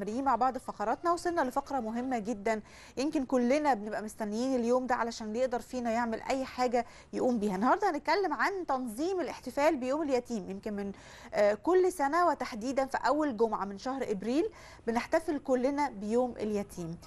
مستمرين مع بعض فقراتنا وصلنا لفقرة مهمة جدا. يمكن كلنا بنبقى مستنيين اليوم ده علشان يقدر فينا يعمل أي حاجة يقوم بيها. النهارده هنتكلم عن تنظيم الاحتفال بيوم اليتيم. يمكن من آه، كل سنة وتحديدا في أول جمعة من شهر إبريل بنحتفل كلنا بيوم اليتيم.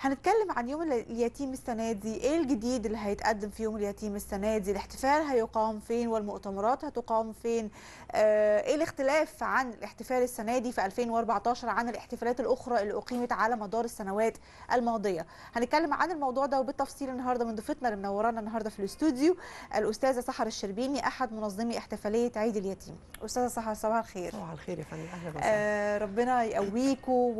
هنتكلم عن يوم اليتيم السنة دي. إيه الجديد اللي هيتقدم في يوم اليتيم السنة دي؟ الاحتفال هيقام فين؟ والمؤتمرات هتقام فين؟ آه إيه الاختلاف عن الاحتفال السنة دي في 2014 عن الاحتفالات الأخرى اللي أقيمت على مدار السنوات الماضية؟ هنتكلم عن الموضوع ده وبالتفصيل النهاردة من ضيفتنا اللي منورانا النهاردة في الاستوديو الأستاذة سحر الشربيني أحد منظمي احتفالية عيد اليتيم. أستاذة سحر صباح الخير. صباح الخير يا فندم. أهلا وسهلا. آه ربنا يقويكم.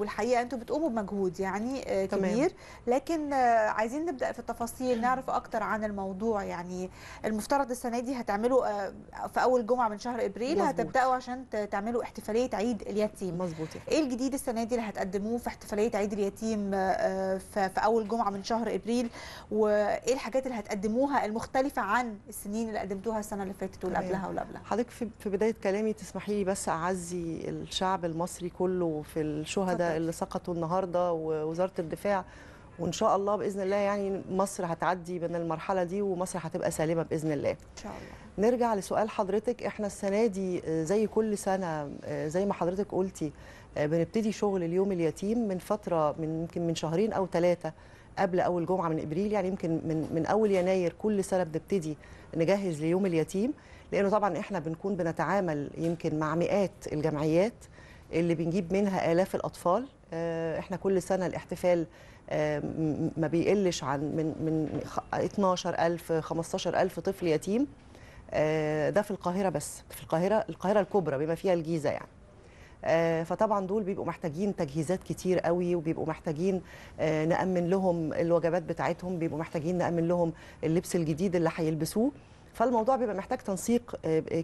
والحقيقة أنتم بتقوموا بمجهود. يعني آه تمام. كبير لكن آه عايزين نبدأ في التفاصيل نعرف أكتر عن الموضوع يعني المفترض السنة دي هتعملوا آه في أول جمعة من شهر إبريل مظبوط. هتبدأوا عشان تعملوا احتفالية عيد اليتيم مظبوط. إيه الجديد السنة دي اللي هتقدموه في احتفالية عيد اليتيم آه، في أول جمعة من شهر إبريل وإيه الحاجات اللي هتقدموها المختلفة عن السنين اللي قدمتوها السنة اللي فاتت واللي تمام. قبلها واللي قبلها حضرتك في بداية كلامي تسمحي لي بس أعزي الشعب المصري كله في الشهداء. اللي سقطوا النهارده ووزاره الدفاع وإن شاء الله بإذن الله يعني مصر هتعدي من المرحلة دي ومصر هتبقى سالمة بإذن الله. إن شاء الله. نرجع لسؤال حضرتك. إحنا السنة دي آه، زي كل سنة آه، زي ما حضرتك قلتي آه، بنبتدي شغل اليوم اليتيم من فترة من يمكن من شهرين أو ثلاثة قبل أول جمعة من إبريل. يعني يمكن من من أول يناير كل سنة بنبتدي نجهز ليوم اليتيم لأنه طبعا إحنا بنكون بنتعامل يمكن مع مئات الجمعيات. اللي بنجيب منها آلاف الأطفال. آه، إحنا كل سنة الاحتفال آه، ما بيقلش عن من من خ- 12000 15000 طفل يتيم. آه، ده في القاهرة بس في القاهرة القاهرة الكبرى بما فيها الجيزة يعني. فطبعا دول بيبقوا محتاجين تجهيزات كتير قوي وبيبقوا محتاجين نأمن لهم الوجبات بتاعتهم بيبقوا محتاجين نأمن لهم اللبس الجديد اللي هيلبسوه. فالموضوع بيبقى محتاج تنسيق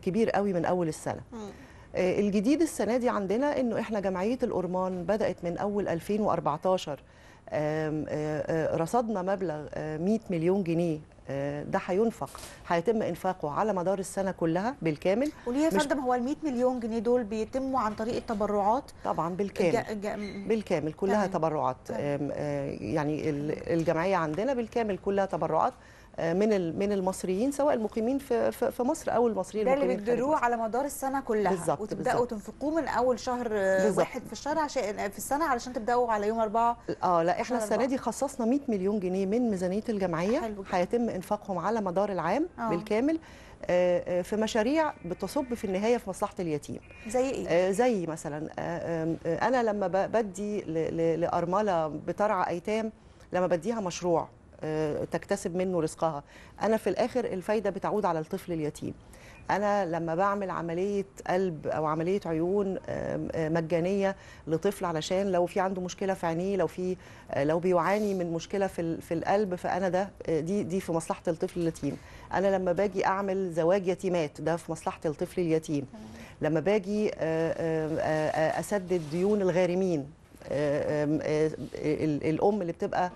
كبير قوي من أول السنة. آه، الجديد السنة دي عندنا إنه إحنا جمعية الأورمان بدأت من أول 2014 آم، آه، آه، رصدنا مبلغ آه، 100 مليون جنيه. آه، ده هينفق هيتم إنفاقه على مدار السنة كلها بالكامل. وليه يا فندم؟ هو ال 100 مليون جنيه دول بيتموا عن طريق التبرعات؟ طبعا بالكامل. جا- جا- بالكامل كلها تمام. تبرعات. تمام. آه، يعني ال- الجمعية عندنا بالكامل كلها تبرعات. آه، من من المصريين سواء المقيمين في في مصر أو المصريين ده اللي مصر. على مدار السنة كلها بالظبط، وتبدأوا. تنفقوه من أول شهر بالظبط. واحد في الشهر عشان في السنة علشان تبدأوا على يوم أربعة آه لا إحنا السنة. دي خصصنا 100 مليون جنيه من ميزانية الجمعية. هيتم إنفاقهم على مدار العام آه. بالكامل آه، آه، في مشاريع بتصب في النهاية في مصلحة اليتيم زي إيه؟ آه، زي مثلا أنا لما بدي لأرملة بترعى أيتام لما بديها مشروع تكتسب منه رزقها. أنا في الآخر الفايدة بتعود على الطفل اليتيم. أنا لما بعمل عملية قلب أو عملية عيون آه، مجانية لطفل علشان لو في عنده مشكلة في عينيه لو في آه، لو بيعاني من مشكلة في في القلب فأنا ده آه، دي دي في مصلحة الطفل اليتيم. أنا لما باجي أعمل زواج يتيمات ده في مصلحة الطفل اليتيم. لما باجي آه، آه، آه، أسدد ديون الغارمين آه، آه، الأم اللي بتبقى آه،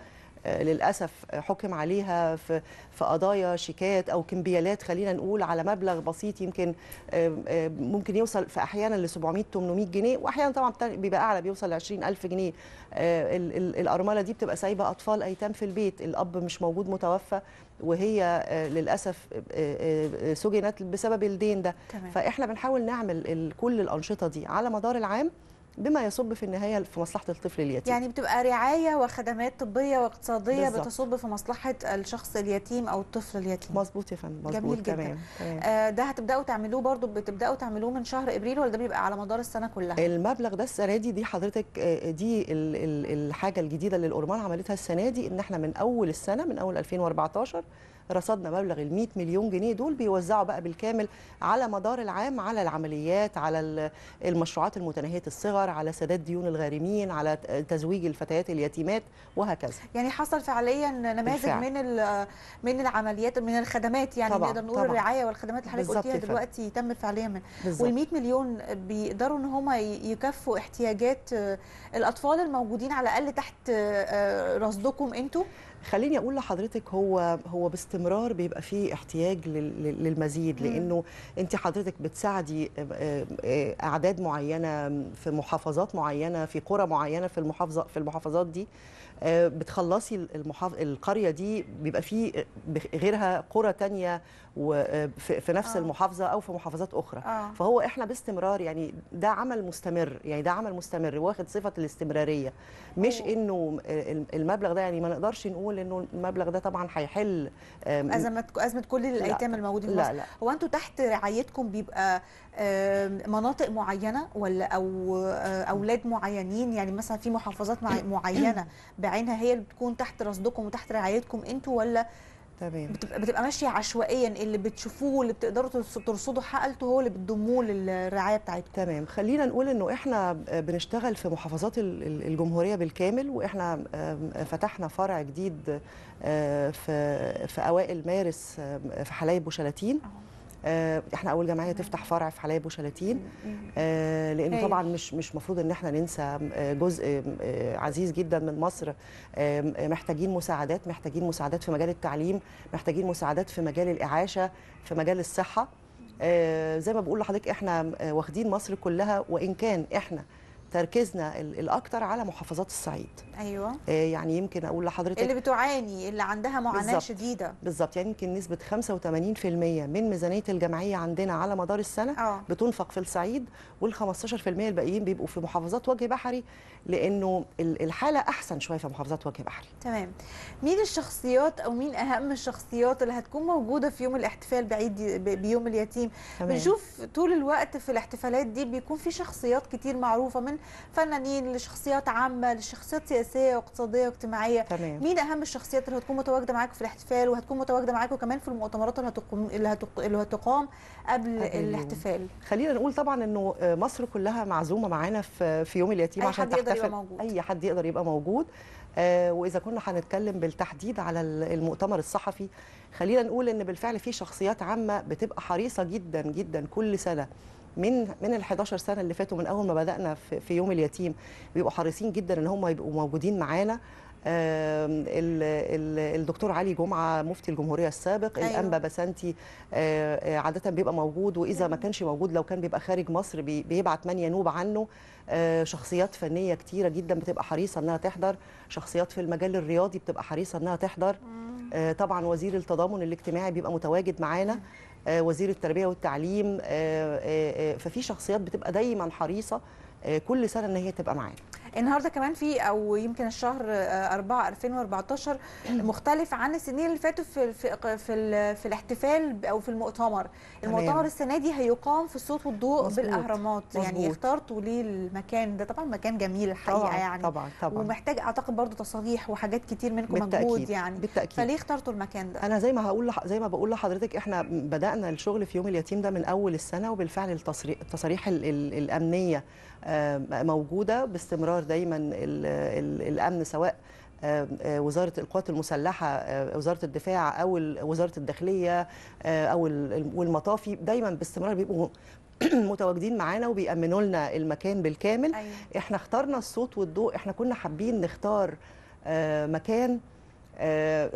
للأسف حكم عليها في في قضايا شيكات أو كمبيالات خلينا نقول على مبلغ بسيط يمكن آه، آه، ممكن يوصل في أحيانا ل 700 800 جنيه وأحيانا طبعا بيبقى أعلى بيوصل ل 20000 جنيه. آه، ال- ال- الأرملة دي بتبقى سايبة أطفال أيتام في البيت الأب مش موجود متوفى وهي للأسف سجنت بسبب الدين ده. تمام. فإحنا بنحاول نعمل كل الأنشطة دي على مدار العام بما يصب في النهاية في مصلحة الطفل اليتيم يعني بتبقى رعاية وخدمات طبية واقتصادية بالظبط. بتصب في مصلحة الشخص اليتيم أو الطفل اليتيم مظبوط يا فندم جميل مظبوط جدا. تمام تمام آه، ده هتبدأوا تعملوه برضو بتبدأوا تعملوه من شهر إبريل ولا ده بيبقى على مدار السنة كلها؟ المبلغ ده السنة دي دي حضرتك آه، دي ال- ال- الحاجة الجديدة اللي الأورمان عملتها السنة دي إن إحنا من أول السنة من أول 2014 رصدنا مبلغ ال 100 مليون جنيه دول بيوزعوا بقى بالكامل على مدار العام على العمليات على ال- المشروعات المتناهية الصغر على سداد ديون الغارمين على تزويج الفتيات اليتيمات وهكذا يعني حصل فعليا نماذج بالفعل. من من العمليات من الخدمات يعني طبعاً، نقدر نقول طبعاً. الرعاية والخدمات اللي حضرتك قلتيها. دلوقتي تمت فعليا من وال 100 مليون بيقدروا إن هم يكفوا احتياجات آه، الأطفال الموجودين على الأقل تحت آه، رصدكم أنتوا خليني أقول لحضرتك هو هو باستمرار بيبقى فيه احتياج لل- لل- للمزيد. لأنه انت حضرتك بتساعدي آه، آه، أعداد معينة في محافظات معينة في قرى معينة في المحافظة في المحافظات دي بتخلصي المحاف... القرية دي بيبقى في بخ- غيرها قرى تانية وفي في نفس آه. المحافظة أو في محافظات أخرى. آه. فهو إحنا باستمرار يعني ده عمل مستمر يعني ده عمل مستمر واخد صفة الاستمرارية. مش أوه. إنه المبلغ ده يعني ما نقدرش نقول إنه المبلغ ده طبعا هيحل أزمة أزمة كل الأيتام الموجودين مصر لا لا. هو أنتوا تحت رعايتكم بيبقى مناطق معينة ولا أو آه، أولاد معينين؟ يعني مثلا في محافظات مع- معينة بعينها هي اللي بتكون تحت رصدكم وتحت رعايتكم أنتوا ولا تمام. بتبقى, بتبقى ماشية عشوائيا اللي بتشوفوه واللي بتقدروا ترص- ترصدوا حالته هو اللي بتضموه للرعاية بتاعتكم. تمام. خلينا نقول إنه إحنا بنشتغل في محافظات ال- ال- الجمهورية بالكامل وإحنا فتحنا فرع جديد آه، في في أوائل مارس في حلايب وشلاتين. إحنا اول جمعية تفتح فرع في حلايب وشلاتين. آه، هايل. طبعا مش مش مفروض إن إحنا ننسى آه، جزء آه، عزيز جدا من مصر. آه، محتاجين مساعدات محتاجين مساعدات في مجال التعليم محتاجين مساعدات في مجال الإعاشة في مجال الصحة. آه، زي ما بقول لحضرتك إحنا آه، واخدين مصر كلها وإن كان إحنا تركيزنا ال- الأكتر على محافظات الصعيد. أيوه. آه، يعني يمكن أقول لحضرتك اللي بتعاني اللي عندها معاناة بالظبط. شديدة. بالظبط. يعني يمكن نسبة 85% من ميزانية الجمعية عندنا على مدار السنة آه. بتنفق في الصعيد وال 15% الباقيين بيبقوا في محافظات وجه بحري لأنه ال- الحالة أحسن شوية في محافظات وجه بحري. تمام. مين الشخصيات أو مين أهم الشخصيات اللي هتكون موجودة في يوم الاحتفال بعيد بيوم اليتيم؟ تمام. بنشوف طول الوقت في الاحتفالات دي بيكون في شخصيات كتير معروفة من فنانين لشخصيات عامة لشخصيات سياسية واقتصادية واجتماعية. تمام. مين أهم الشخصيات اللي هتكون متواجدة معاكم في الاحتفال وهتكون متواجدة معاكم كمان في المؤتمرات اللي هتقوم اللي, هتق... اللي هتقام قبل اليوم. الاحتفال؟ خلينا نقول طبعا إنه مصر كلها معزومة معانا في في يوم اليتيم عشان حد يقدر يبقى تحتفل. أي حد يقدر يبقى موجود. آه، وإذا كنا هنتكلم بالتحديد على ال- المؤتمر الصحفي خلينا نقول إن بالفعل في شخصيات عامة بتبقى حريصة جدا جدا كل سنة. من من ال 11 سنة اللي فاتوا من أول ما بدأنا في, في يوم اليتيم بيبقوا حريصين جدا إن هم يبقوا موجودين معانا. الدكتور علي جمعة مفتي الجمهورية السابق أيوة. الانبا بسنتي آه، آه، عادة بيبقى موجود وإذا ما كانش موجود لو كان بيبقى خارج مصر بي- بيبعت من ينوب عنه. آه، شخصيات فنية كتيرة جدا بتبقى حريصة إنها تحضر. شخصيات في المجال الرياضي بتبقى حريصة إنها تحضر. طبعا وزير التضامن الاجتماعي بيبقى متواجد معانا. وزير التربية والتعليم آه، آه، آه، ففي شخصيات بتبقى دايما حريصة آه، كل سنة إن هي تبقى معانا. النهارده كمان في أو يمكن الشهر 4 2014 مختلف عن السنين اللي فاتوا في في في, في الاحتفال أو في المؤتمر. المؤتمر السنة دي هيقام في الصوت والضوء مظبوط. بالأهرامات يعني مظبوط. اخترتوا ليه المكان ده. طبعا مكان جميل الحقيقة طبعا يعني. طبعا طبعا. ومحتاج أعتقد برضو تصاريح وحاجات كتير منكم مجهود بالتاكيد يعني. بالتأكيد. فليه اخترتوا المكان ده؟ أنا زي ما هقول لح- زي ما بقول لحضرتك إحنا بدأنا الشغل في يوم اليتيم ده من أول السنة وبالفعل التصريح التصاريح ال- ال- الأمنية آه، موجودة باستمرار دايما ال- ال- الأمن سواء آه، آه، وزارة القوات المسلحة آه، وزارة الدفاع أو وزارة الداخلية آه، أو ال- والمطافي دايما باستمرار بيبقوا متواجدين معانا وبيأمنوا لنا المكان بالكامل. أيوه. إحنا اخترنا الصوت والضوء إحنا كنا حابين نختار آه، مكان آه،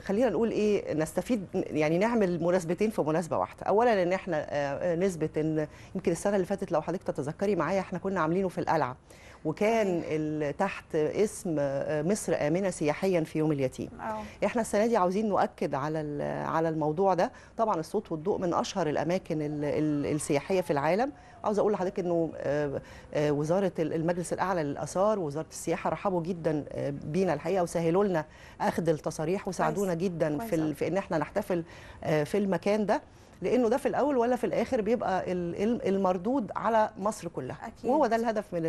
خلينا نقول إيه نستفيد يعني نعمل مناسبتين في مناسبة واحدة. اولا إن إحنا آه، آه، نثبت إن يمكن السنة اللي فاتت لو حضرتك تتذكري معايا إحنا كنا عاملينه في القلعة. وكان تحت اسم مصر آمنة سياحيا في يوم اليتيم. آه إحنا السنة دي عاوزين نؤكد على ال- على الموضوع ده. طبعا الصوت والضوء من أشهر الأماكن ال- ال- السياحية في العالم. عاوزه أقول لحضرتك إنه آه، آه، وزارة ال- المجلس الأعلى للآثار ووزارة السياحة رحبوا جدا آه، بينا الحقيقة وسهلوا لنا أخذ التصاريح وساعدونا جدا في في إن إحنا نحتفل في المكان ده. لأنه ده في الأول ولا في الآخر بيبقى ال- ال- المردود على مصر كلها أكيد. وهو ده الهدف من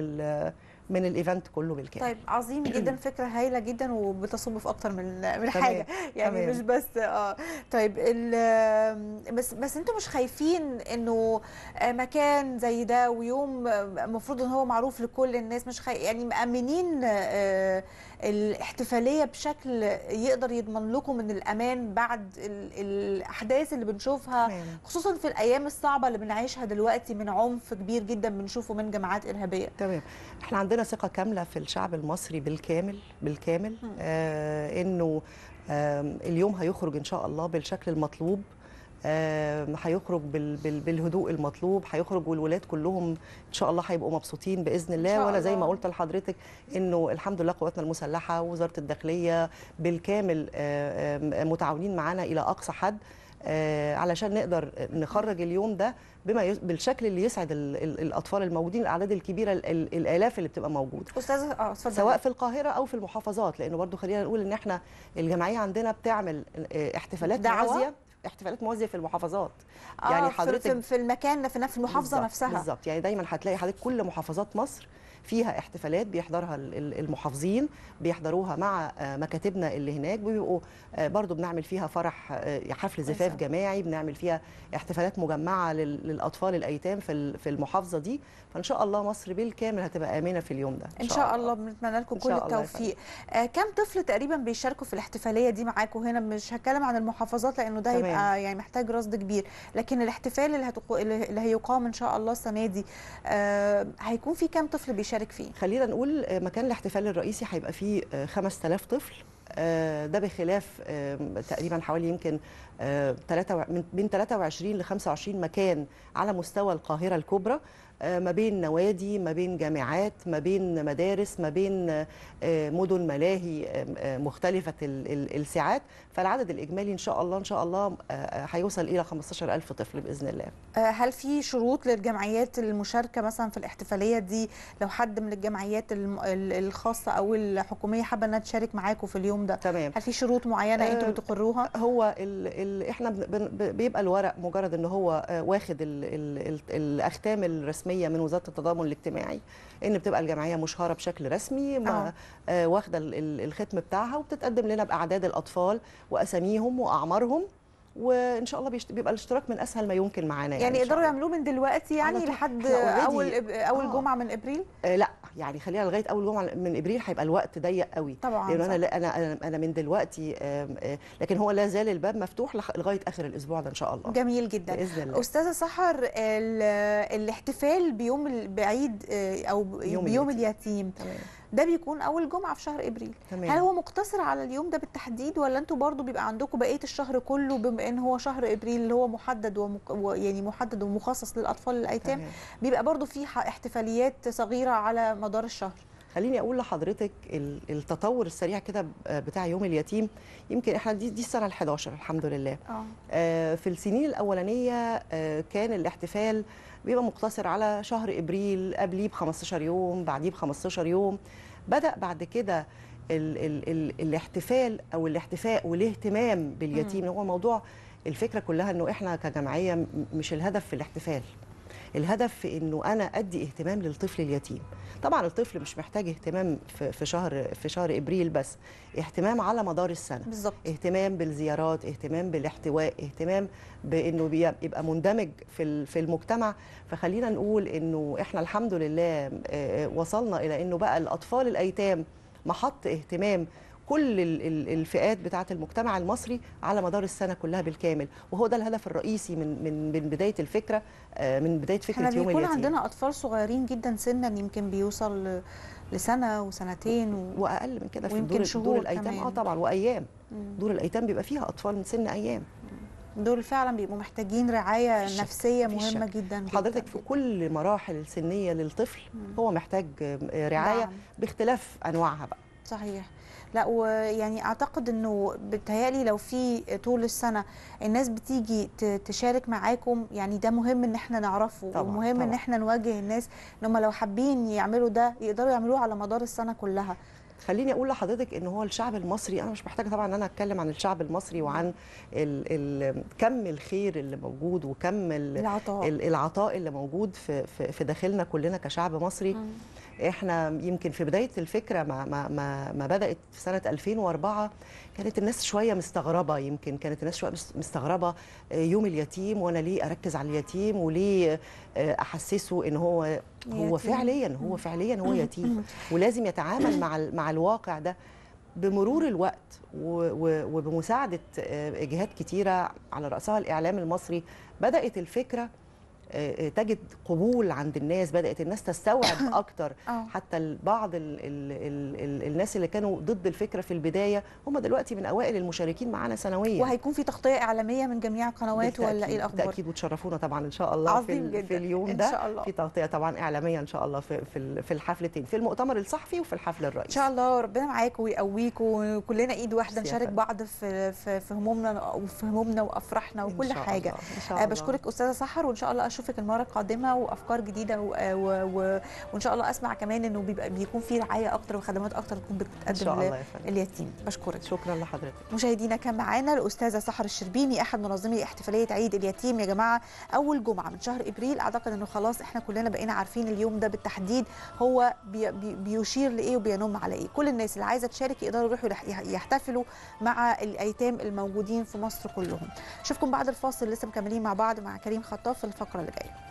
من الإيفنت كله بالكامل طيب عظيم جدا فكرة هايلة جدا وبتصب في أكتر من من حاجة يعني تمام. مش بس آه طيب ال- بس بس أنتوا مش خايفين إنه آه، مكان زي ده ويوم المفروض إن هو معروف لكل الناس مش خايف يعني مأمنين آه، الاحتفالية بشكل يقدر يضمن لكم من الأمان بعد ال- الأحداث اللي بنشوفها تمام. خصوصا في الأيام الصعبة اللي بنعيشها دلوقتي من عنف كبير جدا بنشوفه من جماعات إرهابية. تمام. إحنا عندنا ثقة كاملة في الشعب المصري بالكامل بالكامل. آه إنه آم، اليوم هيخرج إن شاء الله بالشكل المطلوب هيخرج بال بال بالهدوء المطلوب هيخرج والولاد كلهم إن شاء الله هيبقوا مبسوطين بإذن الله وأنا زي ما. قلت لحضرتك إنه الحمد لله قواتنا المسلحة ووزارة الداخلية بالكامل آه، آم، متعاونين معانا إلى أقصى حد آه، علشان نقدر نخرج اليوم ده بما يس- بالشكل اللي يسعد ال- ال- الأطفال الموجودين الأعداد الكبيرة ال- ال- الآلاف اللي بتبقى موجودة أستاذة آه سواء في القاهرة أو في المحافظات لأنه برضو خلينا نقول إن إحنا الجمعية عندنا بتعمل آه، احتفالات دعوة؟ احتفالات موازية في المحافظات. آه يعني حضرتك في, في المكان في نفس المحافظة بالظبط- نفسها. بالظبط. يعني دايما هتلاقي حضرتك كل محافظات مصر فيها احتفالات بيحضرها ال- ال- المحافظين بيحضروها مع آه، مكاتبنا اللي هناك بيبقوا آه، برضو بنعمل فيها فرح آه، حفل زفاف. جماعي بنعمل فيها احتفالات مجمعة لل- للأطفال الأيتام في ال- في المحافظة دي. فإن شاء الله مصر بالكامل هتبقى آمنة في اليوم ده. إن شاء الله. بنتمنى لكم إن كل شاء التوفيق. آه كم طفل تقريبا بيشاركوا في الاحتفالية دي معاكم هنا مش هتكلم عن المحافظات لأنه ده. هيبقى يعني محتاج رصد كبير. لكن الاحتفال اللي, هتقو... اللي هيقام إن شاء الله السنة دي آه هيكون في كم طفل بيشارك؟ فيه. خلينا نقول آه، مكان الاحتفال الرئيسي هيبقى فيه آه، 5000 طفل. آه، ده بخلاف آه، تقريبا حوالي يمكن آه، من- من 23 ل 25 مكان على مستوى القاهرة الكبرى. آه، ما بين نوادي ما بين جامعات ما بين مدارس ما بين آه، مدن ملاهي آه، آه، مختلفة ال- ال- الساعات. فالعدد الإجمالي إن شاء الله إن شاء الله آه، آه، هيوصل إلى 15000 طفل بإذن الله. آه هل في شروط للجمعيات المشاركة مثلا في الاحتفالية دي؟ لو حد من الجمعيات الم... ال- الخاصة أو الحكومية حابة إنها تشارك معاكم في اليوم ده تمام. هل في شروط معينة آه، أنتوا بتقروها؟ هو ال ال إحنا بن- بن- بيبقى الورق مجرد إن هو آه، واخد ال ال ال الأختام الرسميه من وزارة التضامن الاجتماعي إن بتبقى الجمعية مشهرة بشكل رسمي آه. مع آه، واخدة ال- ال- الختم بتاعها وبتتقدم لنا بأعداد الأطفال وأساميهم وأعمارهم وإن شاء الله بيشت- بيبقى الاشتراك من أسهل ما يمكن معانا يعني, يعني يقدروا. يعملوه من دلوقتي يعني. لحد أول أول آه. جمعة من إبريل آه لأ يعني خلينا لغاية أول جمعة من إبريل هيبقى الوقت ضيق قوي طبعا لأن. أنا أنا أنا من دلوقتي آه، لكن هو لا زال الباب مفتوح لغاية آخر الأسبوع ده إن شاء الله جميل جدا بإذن الله أستاذة سحر ال- الاحتفال بيوم بعيد آه، أو ب- يوم بيوم اليتيم. اليتيم تمام ده بيكون أول جمعة في شهر إبريل. تمام. هل هو مقتصر على اليوم ده بالتحديد ولا أنتوا برضو بيبقى عندكم بقية الشهر كله بما إن هو شهر إبريل اللي هو محدد ومك... و- يعني محدد ومخصص للأطفال الأيتام؟ تمام. بيبقى برضو في احتفاليات صغيرة على مدار الشهر. خليني أقول لحضرتك ال- التطور السريع كده بتاع يوم اليتيم. يمكن إحنا دي دي السنة ال11 الحمد لله. آه. آه، في السنين الأولانية آه، كان الاحتفال بيبقى مقتصر على شهر إبريل قبليه ب 15 يوم بعديه ب 15 يوم. بدأ بعد كده ال ال ال الاحتفال أو الاحتفاء والاهتمام باليتيم. هو موضوع الفكرة كلها إنه إحنا كجمعية مش الهدف في الاحتفال. الهدف في إنه أنا أدي اهتمام للطفل اليتيم. طبعا الطفل مش محتاج اهتمام في شهر في شهر إبريل بس اهتمام على مدار السنة. بالظبط. اهتمام بالزيارات اهتمام بالاحتواء اهتمام بإنه يبقى مندمج في في المجتمع. فخلينا نقول إنه إحنا الحمد لله وصلنا إلى إنه بقى الأطفال الأيتام محط اهتمام كل ال- ال- الفئات بتاعة المجتمع المصري على مدار السنة كلها بالكامل وهو ده الهدف الرئيسي من من من بداية الفكرة آه، من بداية فكرة يوم بيكون اليتيم عندنا أطفال صغيرين جدا سنا يمكن بيوصل لسنة وسنتين و... وأقل من كده في ويمكن دور, دور الأيتام آه. طبعا وأيام. دور الأيتام بيبقى فيها أطفال من سن أيام دول فعلا بيبقوا محتاجين رعاية نفسية مهمة شك. جدا جدا حضرتك في جداً. كل مراحل السنية للطفل مم. هو محتاج آه، رعاية دعم. باختلاف أنواعها بقى صحيح لا ويعني أعتقد إنه بتهيألي لو في طول السنة الناس بتيجي تشارك معاكم يعني ده مهم إن إحنا نعرفه طبعاً، ومهم إن طبعاً. إحنا نواجه الناس إن هم لو حابين يعملوا ده يقدروا يعملوه على مدار السنة كلها خليني أقول لحضرتك إن هو الشعب المصري أنا مش محتاجة طبعا إن أنا أتكلم عن الشعب المصري وعن ال ال كم الخير اللي موجود وكم ال العطاء ال- العطاء اللي موجود في في في داخلنا كلنا كشعب مصري مم. إحنا يمكن في بداية الفكرة ما ما ما, ما بدأت في سنة 2004 كانت الناس شوية مستغربة يمكن كانت الناس شوية مس- مستغربة آه، يوم اليتيم وأنا ليه أركز على اليتيم وليه آه، أحسسه إن هو هو يتيم. فعليا هو فعليا هو يتيم. ولازم يتعامل مع مع الواقع ده بمرور الوقت وبمساعدة آه، جهات كتيرة على رأسها الإعلام المصري. بدأت الفكرة تجد قبول عند الناس بدأت الناس تستوعب أكتر. آه. حتى بعض ال ال ال ال الناس اللي كانوا ضد الفكرة في البداية هم دلوقتي من أوائل المشاركين معانا سنويا. وهيكون في تغطية إعلامية من جميع القنوات ولا إيه الأخبار؟ بالتأكيد وتشرفونا طبعا إن شاء الله في, عظيم ال- جدا. في اليوم إن ده. شاء الله. في تغطية طبعا إعلامية إن شاء الله في في في الحفلتين في المؤتمر الصحفي وفي الحفل إن الرئيسي شاء الله ربنا معاك ويقويك وكلنا إيد واحدة نشارك. بعض في في في همومنا وفي همومنا وأفراحنا إن وكل شاء حاجة. الله، إن شاء آه، الله. بشكرك أستاذة سحر وإن شاء الله أشوفك المرة القادمة وأفكار جديدة و... و... و... وإن شاء الله أسمع كمان إنه بيبقى بيكون في رعاية أكتر وخدمات أكتر تكون إن شاء بتتقدم الله يا فندم. لليتيم بشكرك. شكرا لحضرتك. مشاهدينا كان معانا الأستاذة سحر الشربيني أحد منظمي احتفالية عيد اليتيم. يا جماعة أول جمعة من شهر إبريل أعتقد إنه خلاص إحنا كلنا بقينا عارفين اليوم ده بالتحديد هو بي بي بيشير لإيه وبينم على إيه. كل الناس اللي عايزة تشارك يقدروا يروحوا يح- يحتفلوا مع الأيتام الموجودين في مصر كلهم. اشوفكم بعد الفاصل لسه مكملين مع بعض مع كريم خطاف في الفقرة اللي جاية